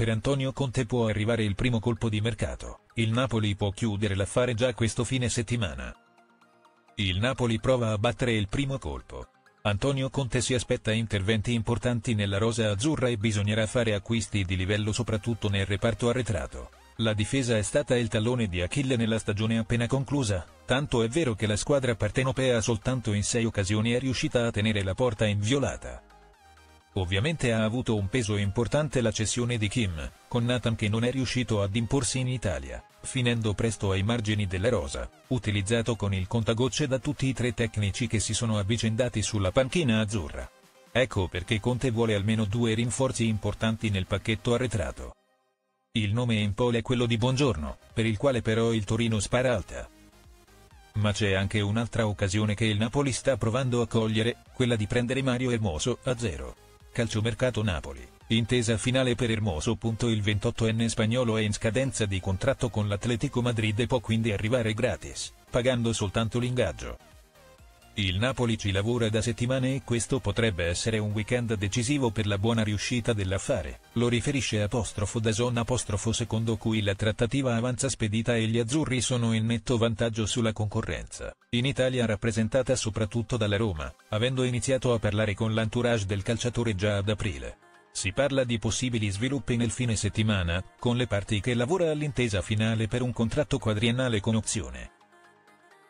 per Antonio Conte può arrivare il primo colpo di mercato, il Napoli può chiudere l'affare già questo fine settimana. Il Napoli prova a battere il primo colpo. Antonio Conte si aspetta interventi importanti nella rosa azzurra e bisognerà fare acquisti di livello soprattutto nel reparto arretrato. La difesa è stata il tallone di Achille nella stagione appena conclusa, tanto è vero che la squadra partenopea soltanto in sei occasioni è riuscita a tenere la porta inviolata. Ovviamente ha avuto un peso importante la cessione di Kim, con Nathan che non è riuscito ad imporsi in Italia, finendo presto ai margini della rosa, utilizzato con il contagocce da tutti i tre tecnici che si sono avvicendati sulla panchina azzurra. Ecco perché Conte vuole almeno due rinforzi importanti nel pacchetto arretrato. Il nome in pole è quello di Buongiorno, per il quale però il Torino spara alta. Ma c'è anche un'altra occasione che il Napoli sta provando a cogliere, quella di prendere Mario Hermoso a zero. Calciomercato Napoli, intesa finale per Hermoso. Il 28enne spagnolo è in scadenza di contratto con l'Atletico Madrid e può quindi arrivare gratis, pagando soltanto l'ingaggio. Il Napoli ci lavora da settimane e questo potrebbe essere un weekend decisivo per la buona riuscita dell'affare, lo riferisce apostrofo da zona apostrofo secondo cui la trattativa avanza spedita e gli azzurri sono in netto vantaggio sulla concorrenza, in Italia rappresentata soprattutto dalla Roma, avendo iniziato a parlare con l'entourage del calciatore già ad aprile. Si parla di possibili sviluppi nel fine settimana, con le parti che lavora all'intesa finale per un contratto quadriennale con opzione.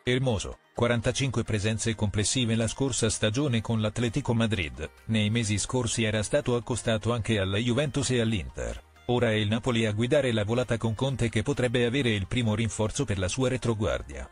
Hermoso, 45 presenze complessive la scorsa stagione con l'Atletico Madrid, nei mesi scorsi era stato accostato anche alla Juventus e all'Inter. Ora è il Napoli a guidare la volata con Conte che potrebbe avere il primo rinforzo per la sua retroguardia.